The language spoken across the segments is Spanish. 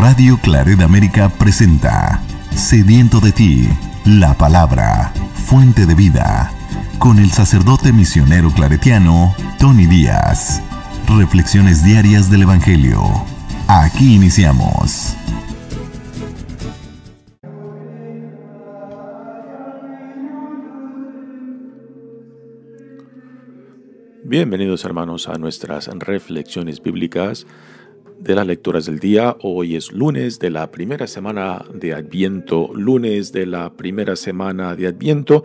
Radio Claret América presenta Sediento de ti, la palabra, fuente de vida, con el sacerdote misionero claretiano Tony Díaz. Reflexiones diarias del Evangelio. Aquí iniciamos. Bienvenidos hermanos a nuestras reflexiones bíblicas de las lecturas del día. Hoy es lunes de la primera semana de Adviento, lunes de la primera semana de Adviento.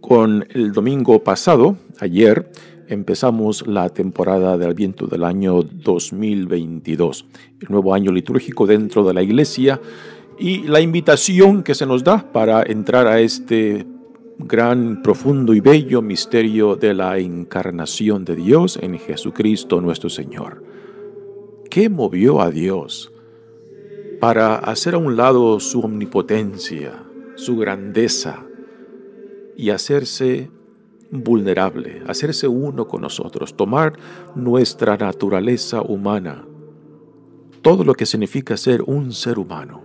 Con el domingo pasado, ayer, empezamos la temporada de Adviento del año 2022, el nuevo año litúrgico dentro de la iglesia y la invitación que se nos da para entrar a este gran, profundo y bello misterio de la encarnación de Dios en Jesucristo nuestro Señor. ¿Qué movió a Dios para hacer a un lado su omnipotencia, su grandeza y hacerse vulnerable, hacerse uno con nosotros, tomar nuestra naturaleza humana, todo lo que significa ser un ser humano,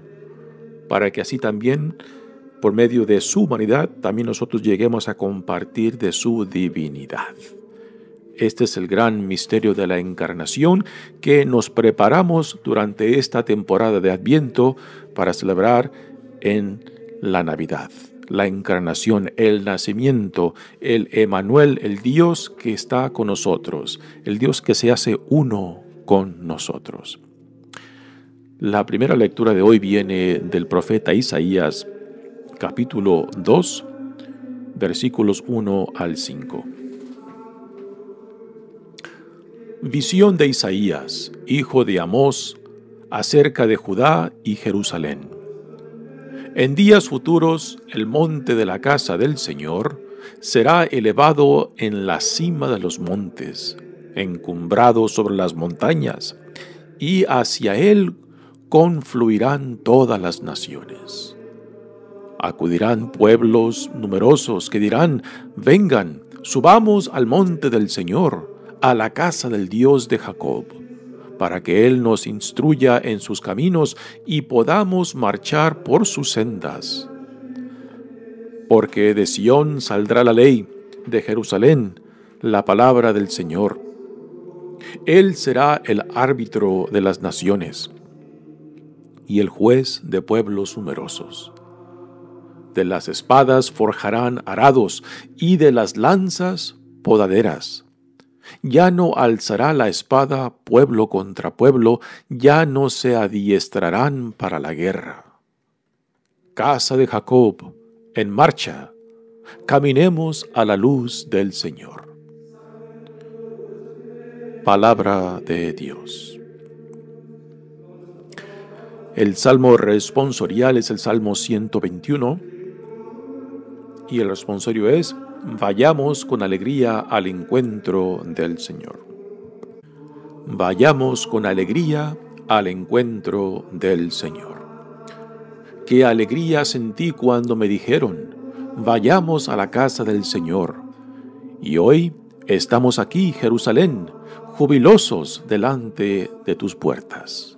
para que así también, por medio de su humanidad, también nosotros lleguemos a compartir de su divinidad. Este es el gran misterio de la encarnación que nos preparamos durante esta temporada de Adviento para celebrar en la Navidad. La encarnación, el nacimiento, el Emanuel, el Dios que está con nosotros, el Dios que se hace uno con nosotros. La primera lectura de hoy viene del profeta Isaías, capítulo 2, versículos 1 al 5. Visión de Isaías, hijo de Amós, acerca de Judá y Jerusalén. En días futuros el monte de la casa del Señor será elevado en la cima de los montes, encumbrado sobre las montañas, y hacia él confluirán todas las naciones. Acudirán pueblos numerosos que dirán, vengan, subamos al monte del Señor a la casa del Dios de Jacob, para que Él nos instruya en sus caminos y podamos marchar por sus sendas. Porque de Sión saldrá la ley, de Jerusalén la palabra del Señor. Él será el árbitro de las naciones y el juez de pueblos numerosos. De las espadas forjarán arados y de las lanzas podaderas ya no alzará la espada pueblo contra pueblo, ya no se adiestrarán para la guerra. Casa de Jacob, en marcha, caminemos a la luz del Señor. Palabra de Dios. El salmo responsorial es el salmo 121 y el responsorio es Vayamos con alegría al encuentro del Señor. Vayamos con alegría al encuentro del Señor. Qué alegría sentí cuando me dijeron, vayamos a la casa del Señor. Y hoy estamos aquí, Jerusalén, jubilosos delante de tus puertas.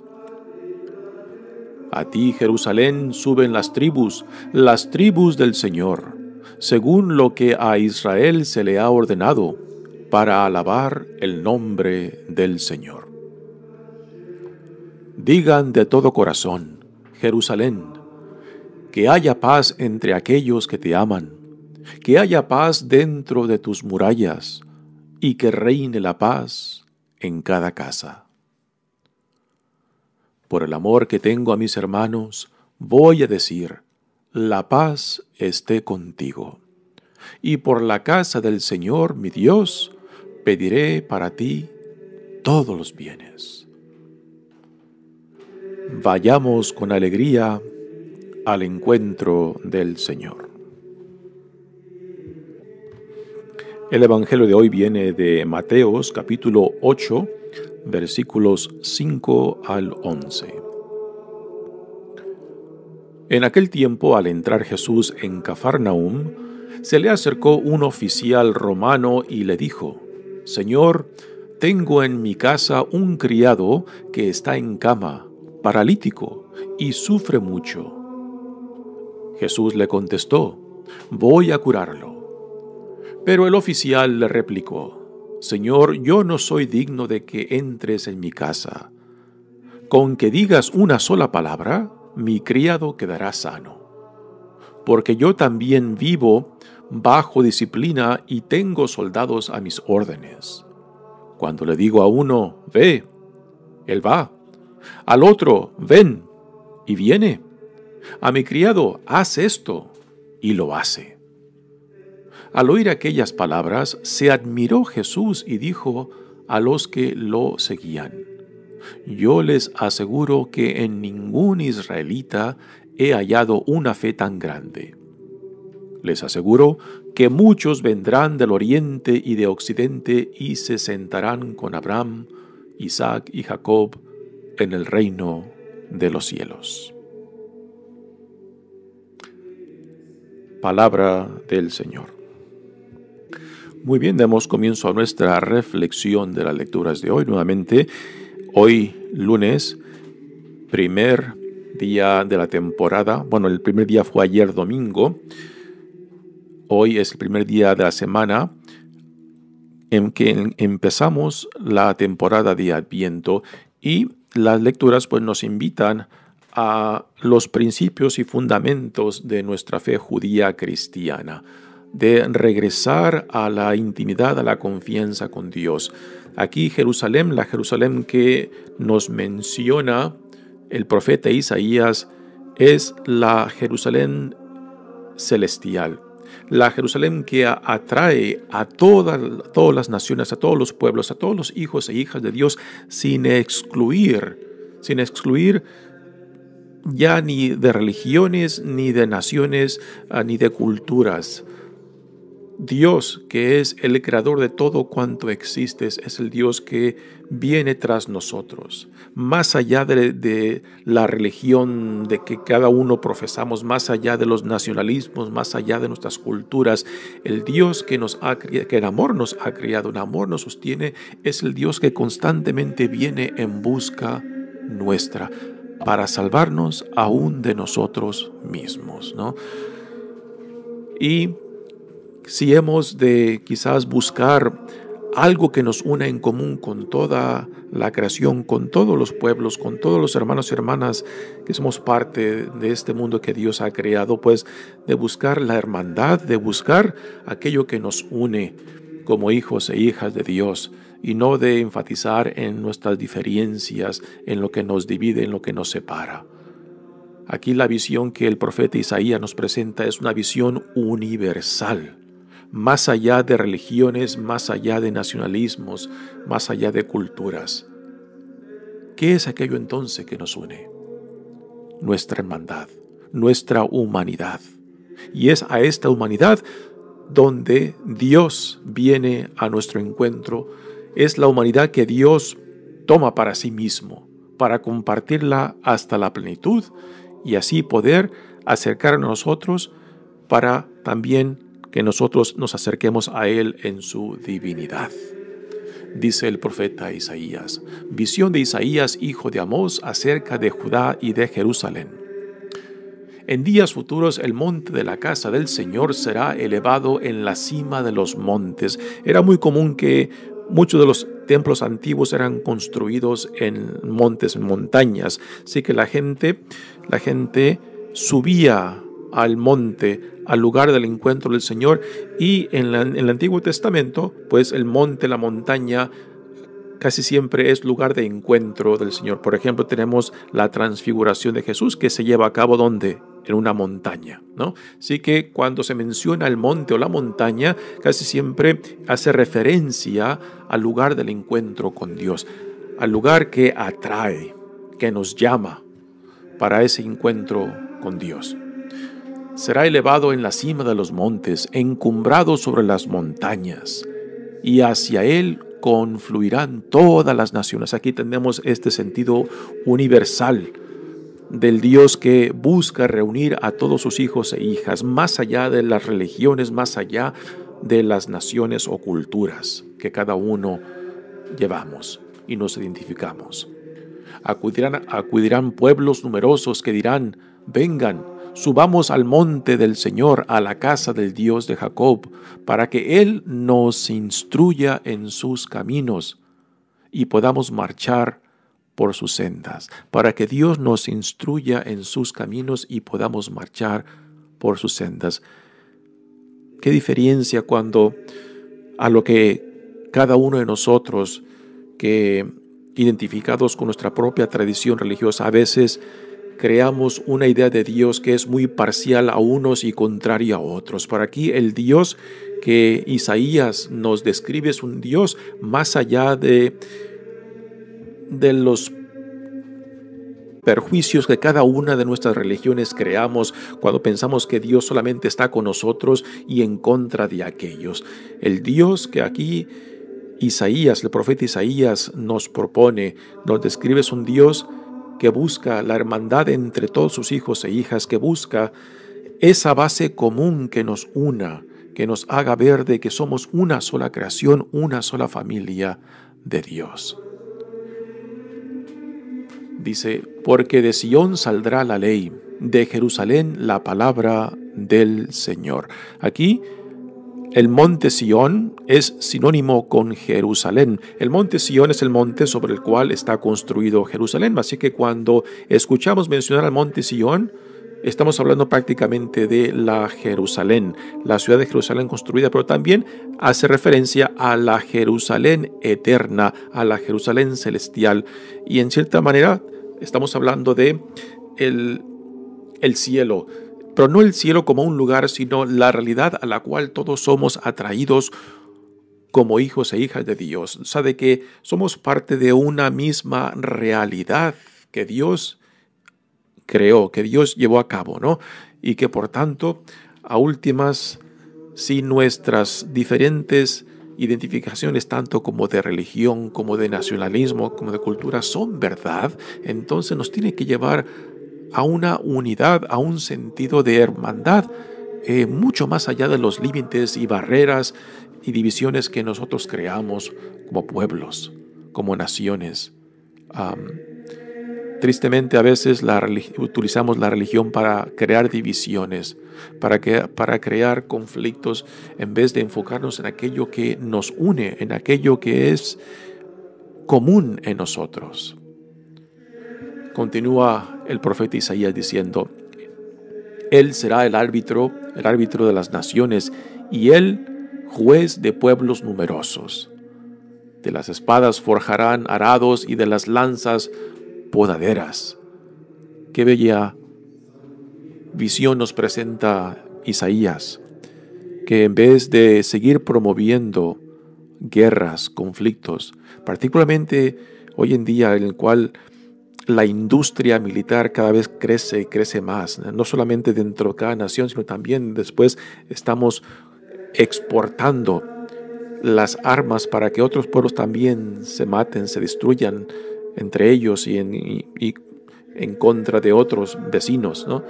A ti, Jerusalén, suben las tribus, las tribus del Señor según lo que a Israel se le ha ordenado, para alabar el nombre del Señor. Digan de todo corazón, Jerusalén, que haya paz entre aquellos que te aman, que haya paz dentro de tus murallas, y que reine la paz en cada casa. Por el amor que tengo a mis hermanos, voy a decir, la paz esté contigo. Y por la casa del Señor mi Dios pediré para ti todos los bienes. Vayamos con alegría al encuentro del Señor. El Evangelio de hoy viene de Mateos capítulo 8 versículos 5 al 11. En aquel tiempo, al entrar Jesús en Cafarnaum, se le acercó un oficial romano y le dijo, Señor, tengo en mi casa un criado que está en cama, paralítico y sufre mucho. Jesús le contestó, voy a curarlo. Pero el oficial le replicó, Señor, yo no soy digno de que entres en mi casa. Con que digas una sola palabra, mi criado quedará sano. Porque yo también vivo bajo disciplina y tengo soldados a mis órdenes. Cuando le digo a uno, ve, él va. Al otro, ven, y viene. A mi criado, haz esto, y lo hace. Al oír aquellas palabras, se admiró Jesús y dijo a los que lo seguían, Yo les aseguro que en ningún israelita he hallado una fe tan grande. Les aseguro que muchos vendrán del oriente y de occidente y se sentarán con Abraham, Isaac y Jacob en el reino de los cielos. Palabra del Señor. Muy bien, damos comienzo a nuestra reflexión de las lecturas de hoy. Nuevamente, hoy lunes, primer día de la temporada. Bueno, el primer día fue ayer domingo. Hoy es el primer día de la semana en que empezamos la temporada de Adviento y las lecturas pues nos invitan a los principios y fundamentos de nuestra fe judía cristiana, de regresar a la intimidad, a la confianza con Dios. Aquí Jerusalén, la Jerusalén que nos menciona el profeta Isaías, es la Jerusalén celestial la Jerusalén que atrae a todas las naciones, a todos los pueblos, a todos los hijos e hijas de Dios, sin excluir, sin excluir ya ni de religiones, ni de naciones, ah, ni de culturas. Dios, que es el creador de todo cuanto existe, es el Dios que viene tras nosotros. Más allá de, la religión de que cada uno profesamos, más allá de los nacionalismos, más allá de nuestras culturas, el Dios que, nos ha, que en amor nos ha criado, en amor nos sostiene, es el Dios que constantemente viene en busca nuestra para salvarnos aún de nosotros mismos. ¿no? Y si hemos de quizás buscar algo que nos una en común con toda la creación, con todos los pueblos, con todos los hermanos y hermanas que somos parte de este mundo que Dios ha creado, pues de buscar la hermandad, de buscar aquello que nos une como hijos e hijas de Dios y no de enfatizar en nuestras diferencias, en lo que nos divide, en lo que nos separa. Aquí la visión que el profeta Isaías nos presenta es una visión universal más allá de religiones, más allá de nacionalismos, más allá de culturas. ¿Qué es aquello entonces que nos une? Nuestra hermandad, nuestra humanidad. Y es a esta humanidad donde Dios viene a nuestro encuentro. Es la humanidad que Dios toma para sí mismo, para compartirla hasta la plenitud y así poder acercar a nosotros para también que nosotros nos acerquemos a Él en su divinidad. Dice el profeta Isaías, visión de Isaías, hijo de Amós, acerca de Judá y de Jerusalén. En días futuros el monte de la casa del Señor será elevado en la cima de los montes. Era muy común que muchos de los templos antiguos eran construidos en montes, en montañas, así que la gente, la gente subía al monte, al lugar del encuentro del Señor. Y en, el Antiguo Testamento, pues el monte, la montaña, casi siempre es lugar de encuentro del Señor. Por ejemplo, tenemos la transfiguración de Jesús que se lleva a cabo donde? En una montaña, ¿no? Así que cuando se menciona el monte o la montaña, casi siempre hace referencia al lugar del encuentro con Dios, al lugar que atrae, que nos llama para ese encuentro con Dios será elevado en la cima de los montes, encumbrado sobre las montañas, y hacia él confluirán todas las naciones. Aquí tenemos este sentido universal del Dios que busca reunir a todos sus hijos e hijas, más allá de las religiones, más allá de las naciones o culturas que cada uno llevamos y nos identificamos. Acudirán, acudirán pueblos numerosos que dirán, vengan, subamos al monte del Señor, a la casa del Dios de Jacob, para que Él nos instruya en sus caminos y podamos marchar por sus sendas, para que Dios nos instruya en sus caminos y podamos marchar por sus sendas. ¿Qué diferencia cuando a lo que cada uno de nosotros que identificados con nuestra propia tradición religiosa a veces creamos una idea de Dios que es muy parcial a unos y contraria a otros. Por aquí el Dios que Isaías nos describe es un Dios más allá de de los perjuicios que cada una de nuestras religiones creamos cuando pensamos que Dios solamente está con nosotros y en contra de aquellos. El Dios que aquí Isaías, el profeta Isaías nos propone, nos describe es un Dios que busca la hermandad entre todos sus hijos e hijas, que busca esa base común que nos una, que nos haga ver de que somos una sola creación, una sola familia de Dios. Dice, porque de Sión saldrá la ley, de Jerusalén la palabra del Señor. Aquí el monte Sión es sinónimo con Jerusalén. El monte Sión es el monte sobre el cual está construido Jerusalén. Así que cuando escuchamos mencionar al monte Sión, estamos hablando prácticamente de la Jerusalén, la ciudad de Jerusalén construida, pero también hace referencia a la Jerusalén eterna, a la Jerusalén celestial. Y en cierta manera Estamos hablando de el, el cielo, pero no el cielo como un lugar, sino la realidad a la cual todos somos atraídos como hijos e hijas de Dios. Sabe que somos parte de una misma realidad que Dios creó, que Dios llevó a cabo, ¿no? Y que por tanto, a últimas, si nuestras diferentes identificaciones tanto como de religión, como de nacionalismo, como de cultura son verdad, entonces nos tiene que llevar a una unidad, a un sentido de hermandad, eh, mucho más allá de los límites y barreras y divisiones que nosotros creamos como pueblos, como naciones. Tristemente a veces utilizamos la religión para crear divisiones, para, para crear conflictos, en vez de enfocarnos en aquello que nos une, en aquello que es común en nosotros. Continúa el profeta Isaías diciendo, Él será el árbitro, el árbitro de las naciones, y Él juez de pueblos numerosos. De las espadas forjarán arados y de las lanzas podaderas. Qué bella visión nos presenta Isaías, que en vez de seguir promoviendo guerras, conflictos, particularmente hoy en día en el cual la industria militar cada vez crece y crece más, no solamente dentro de cada nación, sino también después estamos exportando las armas para que otros pueblos también se maten, se destruyan, entre ellos y en, contra de otros vecinos. ¿no?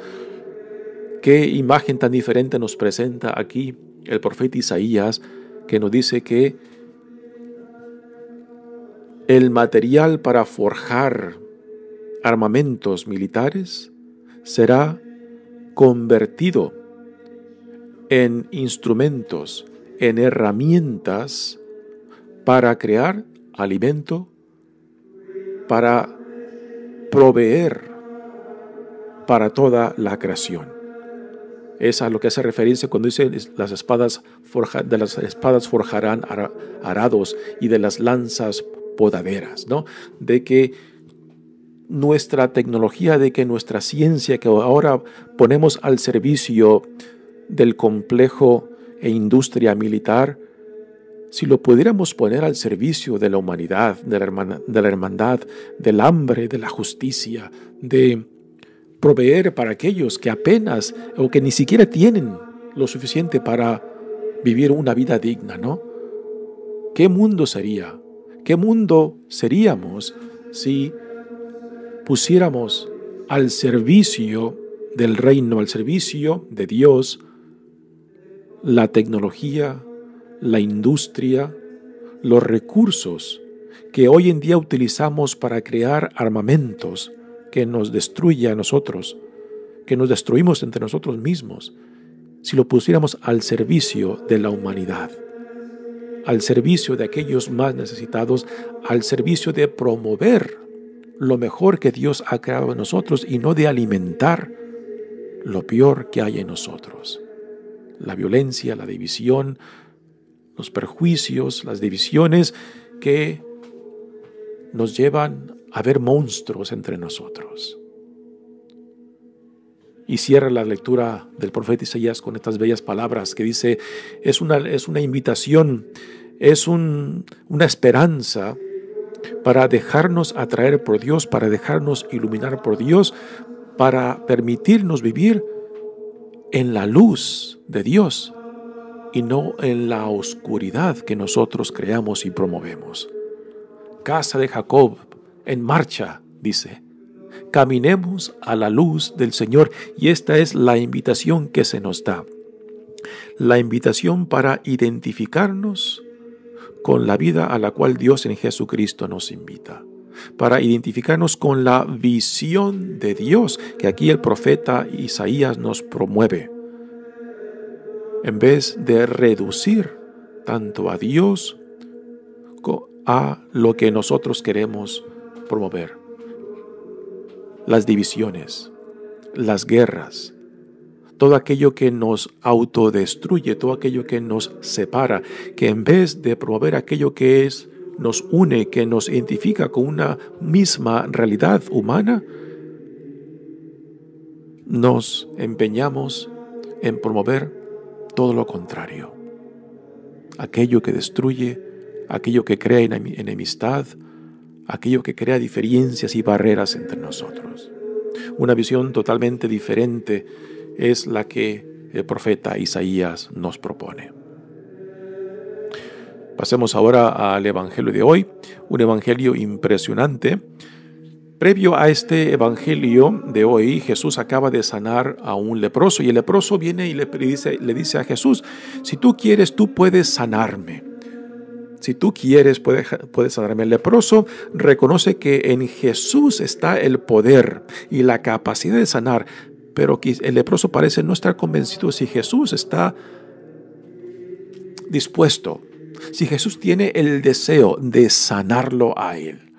Qué imagen tan diferente nos presenta aquí el profeta Isaías, que nos dice que el material para forjar armamentos militares será convertido en instrumentos, en herramientas para crear alimento para proveer para toda la creación. Es a lo que hace referencia cuando dice las espadas de las espadas forjarán arados y de las lanzas podaderas, ¿no? De que nuestra tecnología, de que nuestra ciencia que ahora ponemos al servicio del complejo e industria militar, si lo pudiéramos poner al servicio de la humanidad, de la, hermandad, del hambre, de la justicia, de proveer para aquellos que apenas o que ni siquiera tienen lo suficiente para vivir una vida digna, ¿no? ¿Qué mundo sería? ¿Qué mundo seríamos si pusiéramos al servicio del reino, al servicio de Dios, la tecnología, la industria, los recursos que hoy en día utilizamos para crear armamentos que nos destruye a nosotros, que nos destruimos entre nosotros mismos, si lo pusiéramos al servicio de la humanidad, al servicio de aquellos más necesitados, al servicio de promover lo mejor que Dios ha creado en nosotros y no de alimentar lo peor que hay en nosotros. La violencia, la división, los perjuicios, las divisiones que nos llevan a ver monstruos entre nosotros. Y cierra la lectura del profeta Isaías con estas bellas palabras que dice, es una, es una invitación, es una esperanza para dejarnos atraer por Dios, para dejarnos iluminar por Dios, para permitirnos vivir en la luz de Dios y no en la oscuridad que nosotros creamos y promovemos. Casa de Jacob, en marcha, dice. Caminemos a la luz del Señor y esta es la invitación que se nos da. La invitación para identificarnos con la vida a la cual Dios en Jesucristo nos invita. Para identificarnos con la visión de Dios que aquí el profeta Isaías nos promueve. En vez de reducir tanto a Dios a lo que nosotros queremos promover. Las divisiones, las guerras, todo aquello que nos autodestruye, todo aquello que nos separa, que en vez de promover aquello que es nos une, que nos identifica con una misma realidad humana, nos empeñamos en promover todo lo contrario. Aquello que destruye, aquello que crea enemistad, aquello que crea diferencias y barreras entre nosotros. Una visión totalmente diferente es la que el profeta Isaías nos propone. Pasemos ahora al Evangelio de hoy, un Evangelio impresionante. Previo a este Evangelio de hoy, Jesús acaba de sanar a un leproso y el leproso viene y le dice, le dice a Jesús, si tú quieres, tú puedes sanarme. Si tú quieres, puedes, puedes sanarme. El leproso reconoce que en Jesús está el poder y la capacidad de sanar, pero el leproso parece no estar convencido si Jesús está dispuesto, si Jesús tiene el deseo de sanarlo a él.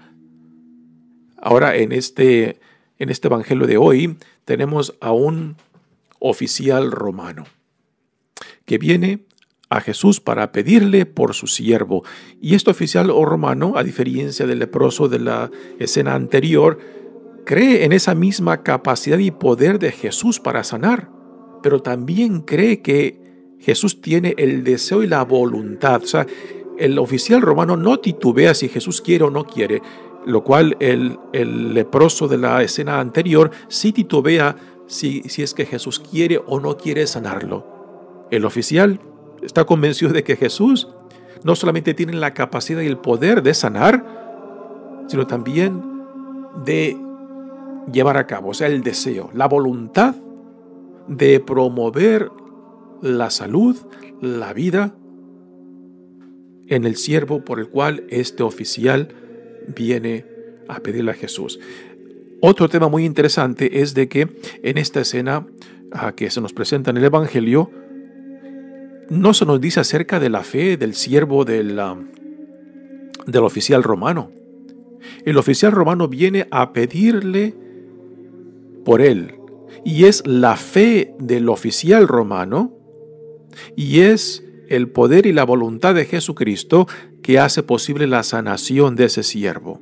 Ahora, en este, en este evangelio de hoy, tenemos a un oficial romano que viene a Jesús para pedirle por su siervo. Y este oficial o romano, a diferencia del leproso de la escena anterior, cree en esa misma capacidad y poder de Jesús para sanar, pero también cree que Jesús tiene el deseo y la voluntad. O sea, el oficial romano no titubea si Jesús quiere o no quiere, lo cual el, el leproso de la escena anterior sí titubea si, si es que Jesús quiere o no quiere sanarlo. El oficial está convencido de que Jesús no solamente tiene la capacidad y el poder de sanar, sino también de llevar a cabo, o sea, el deseo, la voluntad de promover la salud, la vida en el siervo por el cual este oficial viene a pedirle a Jesús. Otro tema muy interesante es de que en esta escena ah, que se nos presenta en el Evangelio, no se nos dice acerca de la fe del siervo del, del oficial romano. El oficial romano viene a pedirle por él. Y es la fe del oficial romano y es el poder y la voluntad de Jesucristo que hace posible la sanación de ese siervo.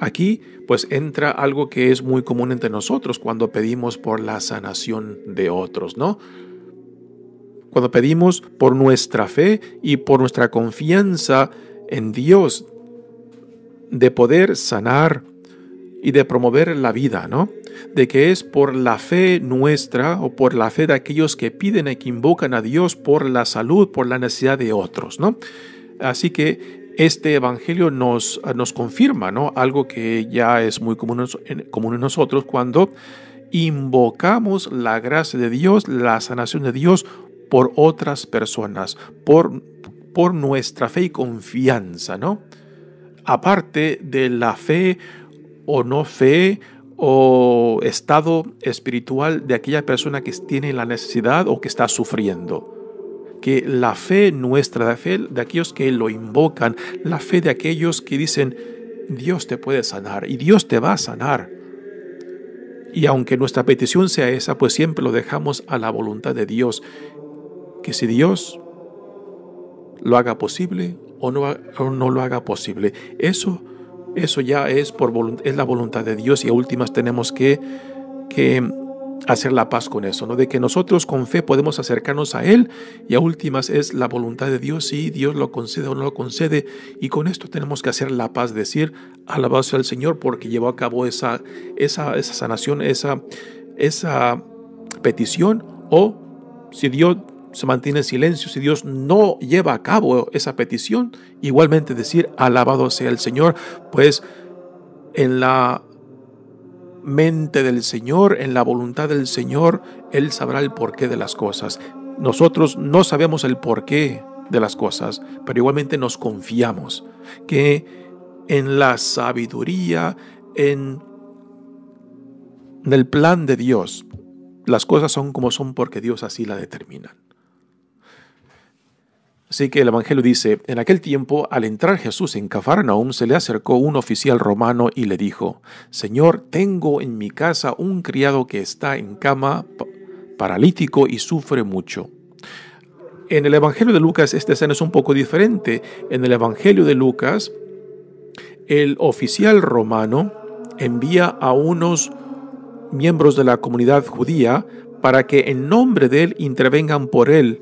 Aquí pues entra algo que es muy común entre nosotros cuando pedimos por la sanación de otros, ¿no? cuando pedimos por nuestra fe y por nuestra confianza en Dios de poder sanar y de promover la vida, ¿no? De que es por la fe nuestra o por la fe de aquellos que piden y que invocan a Dios por la salud, por la necesidad de otros, ¿no? Así que este evangelio nos, nos confirma, ¿no? Algo que ya es muy común común en nosotros cuando invocamos la gracia de Dios, la sanación de Dios por otras personas, por, por nuestra fe y confianza, ¿no? aparte de la fe o no fe o estado espiritual de aquella persona que tiene la necesidad o que está sufriendo. Que la fe nuestra, la fe de aquellos que lo invocan, la fe de aquellos que dicen, Dios te puede sanar y Dios te va a sanar. Y aunque nuestra petición sea esa, pues siempre lo dejamos a la voluntad de Dios. Que si Dios lo haga posible o no, no lo haga posible, eso eso ya es, por es la voluntad de Dios y a últimas tenemos que, que hacer la paz con eso, ¿no? De que nosotros con fe podemos acercarnos a Él y a últimas es la voluntad de Dios, si Dios lo concede o no lo concede. Y con esto tenemos que hacer la paz, decir, alabado sea el Señor porque llevó a cabo esa, esa, esa sanación, esa, esa petición, o si Dios se mantiene en silencio, si Dios no lleva a cabo esa petición, igualmente decir, alabado sea el Señor, pues en la mente del Señor, en la voluntad del Señor, Él sabrá el porqué de las cosas. Nosotros no sabemos el porqué de las cosas, pero igualmente nos confiamos que en la sabiduría, en, en el plan de Dios, las cosas son como son porque Dios así la determina. Así que el Evangelio dice, en aquel tiempo, al entrar Jesús en Cafarnaum, se le acercó un oficial romano y le dijo, Señor, tengo en mi casa un criado que está en cama paralítico y sufre mucho. En el Evangelio de Lucas esta escena es un poco diferente. En el Evangelio de Lucas, el oficial romano envía a unos miembros de la comunidad judía para que en nombre de él intervengan por él,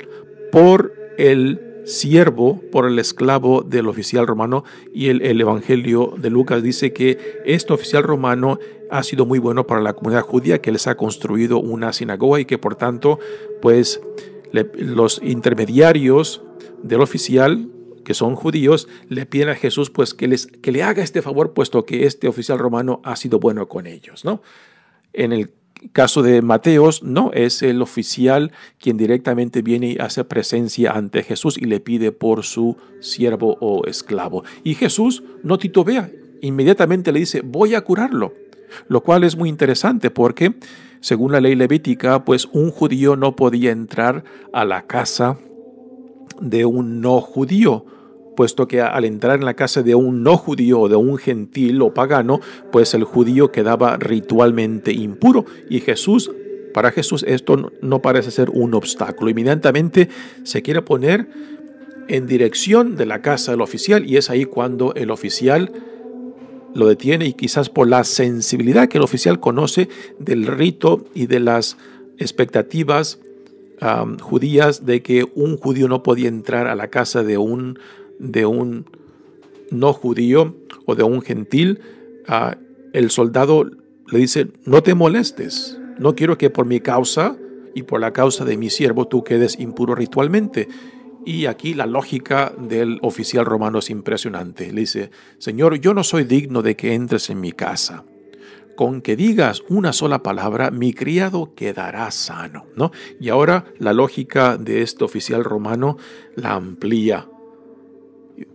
por el siervo por el esclavo del oficial romano y el, Evangelio de Lucas dice que este oficial romano ha sido muy bueno para la comunidad judía, que les ha construido una sinagoga y que por tanto pues los intermediarios del oficial que son judíos le piden a Jesús pues que, les, que le haga este favor puesto que este oficial romano ha sido bueno con ellos, ¿no? En el caso de Mateos, no, es el oficial quien directamente viene y hace presencia ante Jesús y le pide por su siervo o esclavo. Y Jesús no titubea, inmediatamente le dice, voy a curarlo. Lo cual es muy interesante porque, según la ley levítica, pues un judío no podía entrar a la casa de un no judío puesto que al entrar en la casa de un no judío o de un gentil o pagano, pues el judío quedaba ritualmente impuro y Jesús para Jesús esto no parece ser un obstáculo. Inmediatamente se quiere poner en dirección de la casa del oficial y es ahí cuando el oficial lo detiene y quizás por la sensibilidad que el oficial conoce del rito y de las expectativas judías de que un judío no podía entrar a la casa de un de un no judío o de un gentil, el soldado le dice, no te molestes, no quiero que por mi causa y por la causa de mi siervo tú quedes impuro ritualmente. Y aquí la lógica del oficial romano es impresionante. Le dice, Señor, yo no soy digno de que entres en mi casa. Con que digas una sola palabra, mi criado quedará sano. ¿no? Y ahora la lógica de este oficial romano la amplía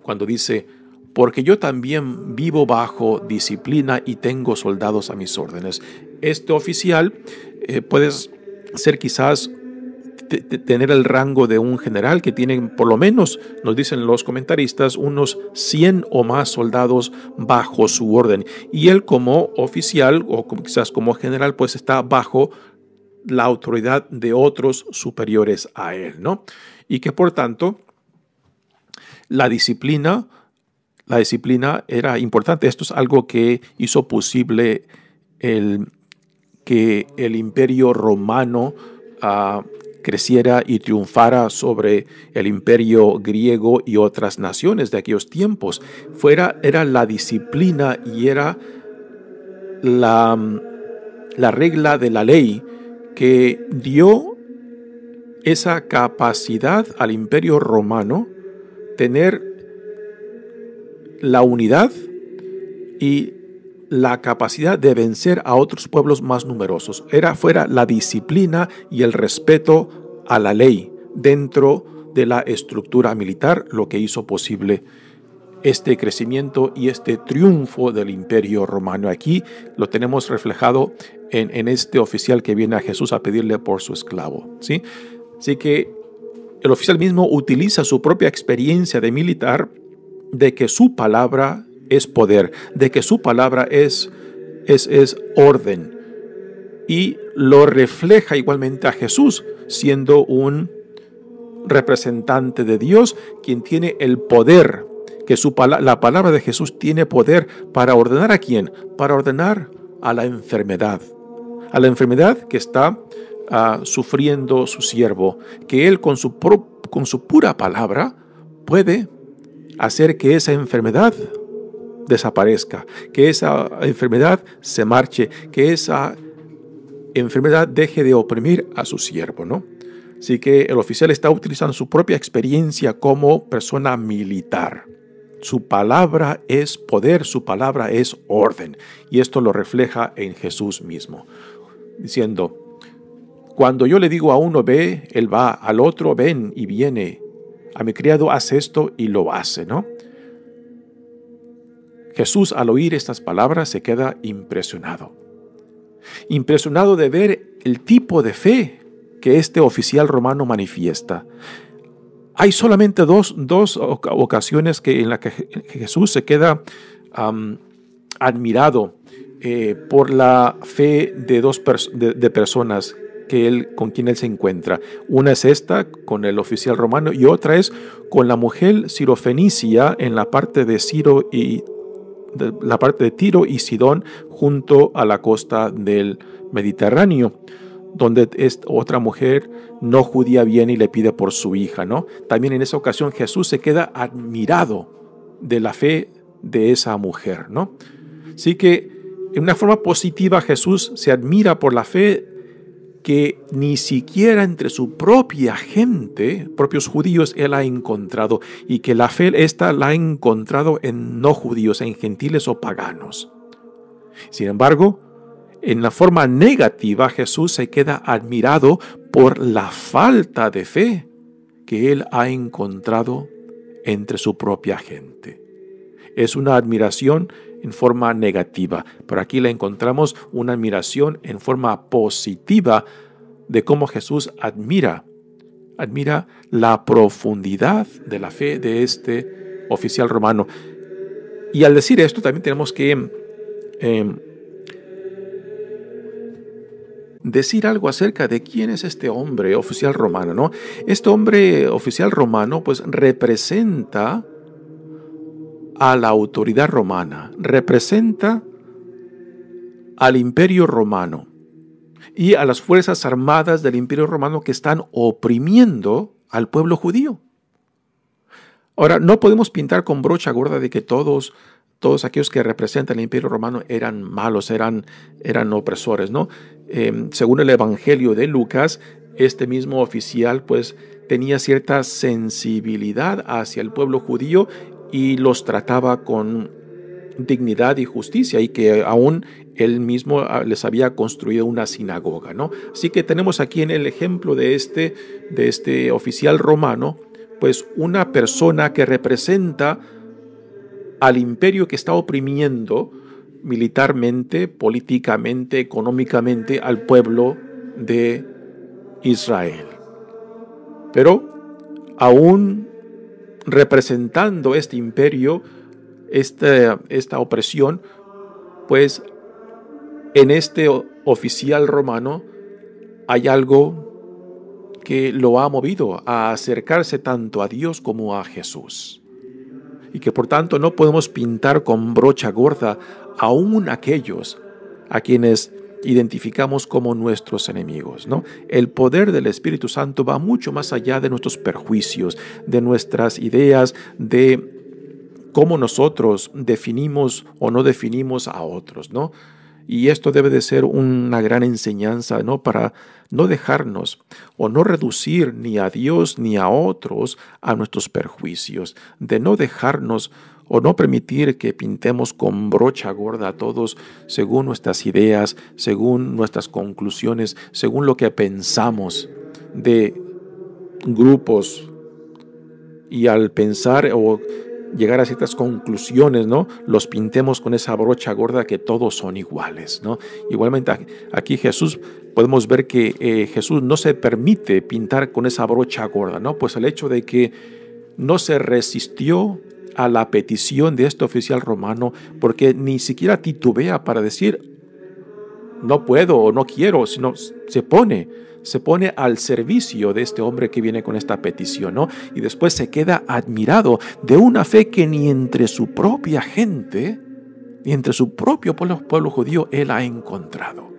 cuando dice, porque yo también vivo bajo disciplina y tengo soldados a mis órdenes. Este oficial eh, puede ser quizás tener el rango de un general que tiene por lo menos, nos dicen los comentaristas, unos 100 o más soldados bajo su orden. Y él como oficial o quizás como general pues está bajo la autoridad de otros superiores a él, ¿no? Y que por tanto la disciplina, la disciplina era importante. Esto es algo que hizo posible el, que el imperio romano ah, creciera y triunfara sobre el imperio griego y otras naciones de aquellos tiempos. Fuera, era la disciplina y era la, la regla de la ley que dio esa capacidad al imperio romano tener la unidad y la capacidad de vencer a otros pueblos más numerosos. Era fuera la disciplina y el respeto a la ley dentro de la estructura militar lo que hizo posible este crecimiento y este triunfo del imperio romano. Aquí lo tenemos reflejado en, este oficial que viene a Jesús a pedirle por su esclavo. ¿sí? Así que el oficial mismo utiliza su propia experiencia de militar de que su palabra es poder, de que su palabra es, es, es orden. Y lo refleja igualmente a Jesús, siendo un representante de Dios, quien tiene el poder, que su, la palabra de Jesús tiene poder para ordenar a quién, para ordenar a la enfermedad, a la enfermedad que está sufriendo su siervo, que él con su, con su pura palabra puede hacer que esa enfermedad desaparezca, que esa enfermedad se marche, que esa enfermedad deje de oprimir a su siervo, ¿no? Así que el oficial está utilizando su propia experiencia como persona militar. Su palabra es poder, su palabra es orden. Y esto lo refleja en Jesús mismo, diciendo, cuando yo le digo a uno ve, él va, al otro ven y viene. A mi criado hace esto y lo hace, ¿no? Jesús al oír estas palabras se queda impresionado. Impresionado de ver el tipo de fe que este oficial romano manifiesta. Hay solamente dos, ocasiones que, en las que Jesús se queda admirado eh, por la fe de dos de, personas que él, con quien él se encuentra. Una es esta con el oficial romano y otra es con la mujer sirofenicia en la parte de Ciro y la parte de Tiro y Sidón junto a la costa del Mediterráneo donde otra mujer no judía viene y le pide por su hija, ¿no? También en esa ocasión Jesús se queda admirado de la fe de esa mujer, ¿no? Así que en una forma positiva Jesús se admira por la fe que ni siquiera entre su propia gente, propios judíos, él ha encontrado y que la fe esta la ha encontrado en no judíos, en gentiles o paganos. Sin embargo, en la forma negativa, Jesús se queda admirado por la falta de fe que él ha encontrado entre su propia gente. Es una admiración en forma negativa, pero aquí la encontramos una admiración en forma positiva de cómo Jesús admira, admira la profundidad de la fe de este oficial romano. Y al decir esto también tenemos que em, decir algo acerca de quién es este hombre oficial romano, ¿no? Este hombre oficial romano pues representa a la autoridad romana, representa al imperio romano y a las fuerzas armadas del imperio romano que están oprimiendo al pueblo judío. Ahora, no podemos pintar con brocha gorda de que todos todos aquellos que representan el imperio romano eran malos, eran, eran opresores, ¿no? Em, según el Evangelio de Lucas, este mismo oficial pues tenía cierta sensibilidad hacia el pueblo judío y los trataba con dignidad y justicia y que aún él mismo ah, les había construido una sinagoga, ¿no? Así que tenemos aquí en el ejemplo de este, de este oficial romano, pues una persona que representa al imperio que está oprimiendo militarmente, políticamente, económicamente al pueblo de Israel. Pero aún representando este imperio, esta, esta opresión, pues en este oficial romano hay algo que lo ha movido a acercarse tanto a Dios como a Jesús. Y que por tanto no podemos pintar con brocha gorda aún aquellos a quienes identificamos como nuestros enemigos, ¿no? El poder del Espíritu Santo va mucho más allá de nuestros perjuicios, de nuestras ideas, de cómo nosotros definimos o no definimos a otros, ¿no? Y esto debe de ser una gran enseñanza, ¿no? Para no dejarnos o no reducir ni a Dios ni a otros a nuestros perjuicios, de no dejarnos o no permitir que pintemos con brocha gorda a todos según nuestras ideas, según nuestras conclusiones, según lo que pensamos de grupos. Y al pensar o llegar a ciertas conclusiones, ¿no? Los pintemos con esa brocha gorda que todos son iguales, ¿no? Igualmente aquí Jesús podemos ver que eh, Jesús no se permite pintar con esa brocha gorda, ¿no? Pues el hecho de que no se resistió a la petición de este oficial romano porque ni siquiera titubea para decir no puedo o no quiero, sino se pone se pone al servicio de este hombre que viene con esta petición, ¿no? Y después se queda admirado de una fe que ni entre su propia gente, ni entre su propio pueblo, pueblo judío, él ha encontrado.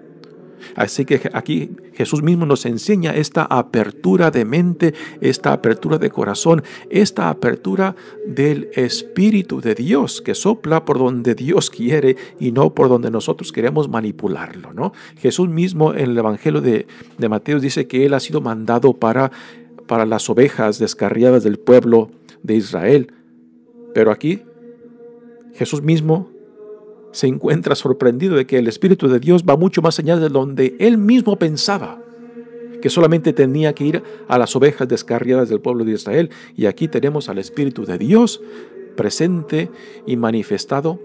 Así que aquí Jesús mismo nos enseña esta apertura de mente, esta apertura de corazón, esta apertura del Espíritu de Dios que sopla por donde Dios quiere y no por donde nosotros queremos manipularlo. ¿no? Jesús mismo en el Evangelio de, de Mateo dice que Él ha sido mandado para, para las ovejas descarriadas del pueblo de Israel. Pero aquí Jesús mismo se encuentra sorprendido de que el Espíritu de Dios va mucho más allá de donde él mismo pensaba, que solamente tenía que ir a las ovejas descarriadas del pueblo de Israel. Y aquí tenemos al Espíritu de Dios presente y manifestado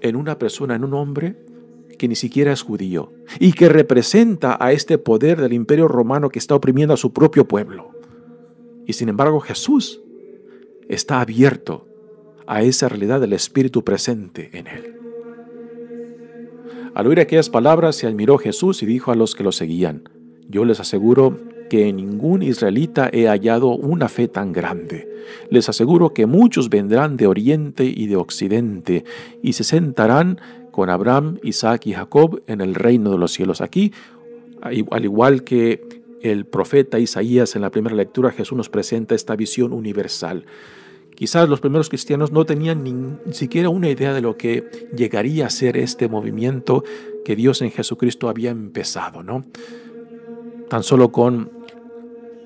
en una persona, en un hombre que ni siquiera es judío y que representa a este poder del imperio romano que está oprimiendo a su propio pueblo. Y sin embargo Jesús está abierto a esa realidad del Espíritu presente en él. Al oír aquellas palabras se admiró Jesús y dijo a los que lo seguían, yo les aseguro que en ningún israelita he hallado una fe tan grande. Les aseguro que muchos vendrán de oriente y de occidente y se sentarán con Abraham, Isaac y Jacob en el reino de los cielos. Aquí, al igual que el profeta Isaías en la primera lectura, Jesús nos presenta esta visión universal. Quizás los primeros cristianos no tenían ni siquiera una idea de lo que llegaría a ser este movimiento que Dios en Jesucristo había empezado, ¿no? Tan solo con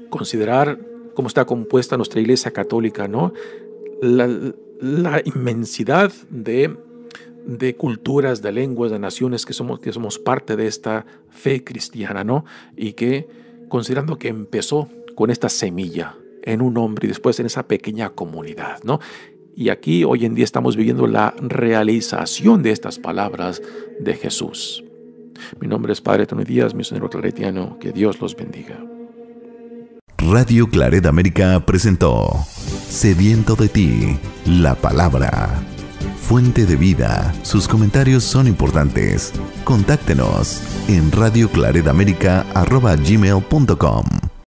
considerar cómo está compuesta nuestra iglesia católica, ¿no? La, inmensidad de, de, culturas, de lenguas, de naciones que somos, que somos parte de esta fe cristiana, ¿no? Y que considerando que empezó con esta semilla, en un hombre y después en esa pequeña comunidad, ¿no? Y aquí hoy en día estamos viviendo la realización de estas palabras de Jesús. Mi nombre es Padre Tony Díaz, misionero claretiano. Que Dios los bendiga. Radio Claret América presentó Sediento de ti, la palabra. Fuente de vida. Sus comentarios son importantes. Contáctenos en radioclaredamerica.gmail.com